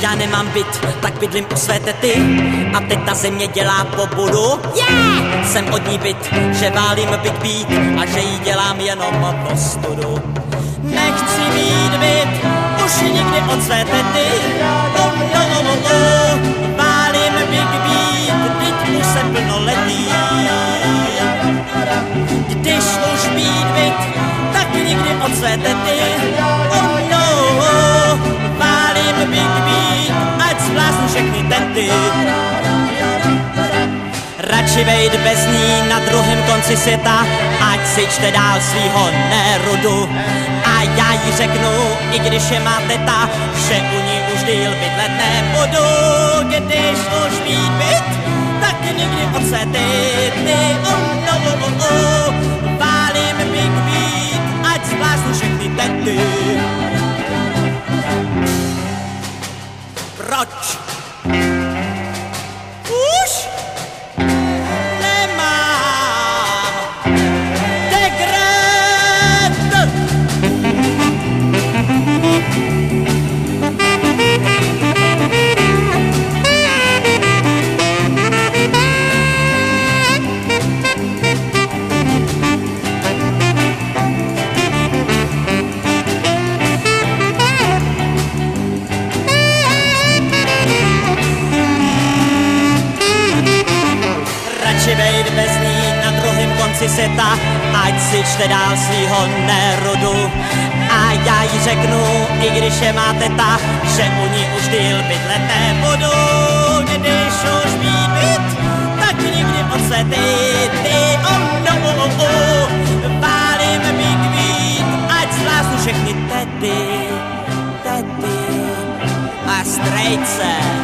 Já nemám byt, tak bydlím u své tety a teta ze mě dělá pobudu. Yeah! Jsem od ní byt, že válím byt být a že jí dělám jenom postudu. Nechci mít byt, už nikdy od své tety. Válím byt být, byt už jsem plnoletý. Když už mít byt, tak nikdy od své tety. Radši vejď bez ní na druhém konci světa, ať si čte dál svýho nerudu. A já jí řeknu, i když je má teta, že u ní už díl bydlet nebudu. Když už mít byt, tak nikdy od své tety, oh no, oh, oh. Válím big beat, ať zbláznu všechny tenty. Proč? Bez ní na druhém konci světa, ať si čte dál svýho nerudu. A já jí řeknu, i když je má teta, že u ní už díl bydlet nebudu. Když už mít byt, tak nikdy od své ty, oh no, oh, oh, oh. Válím big beat, ať zlásnu všechny tety, tety a strejce.